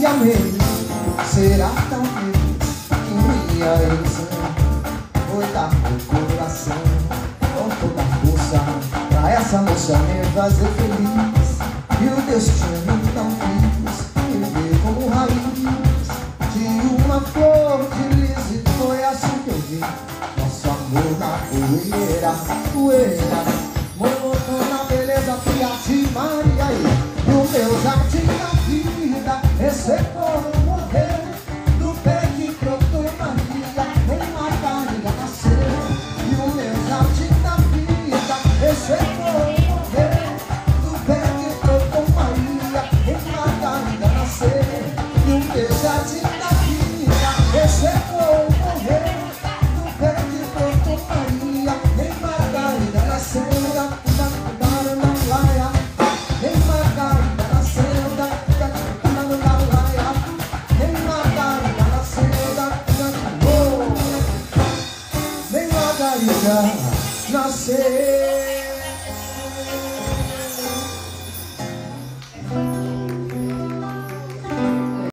te amei Será talvez que minha ex Foi dar meu coração Com toda força Pra essa moça me fazer feliz. E o destino não quis Me ver como raiz. De uma flor de lis E foi assim que eu vi. Nosso amor na poeira Poeira. Monotona, beleza, fria de Maria E o meu jardim da Nascer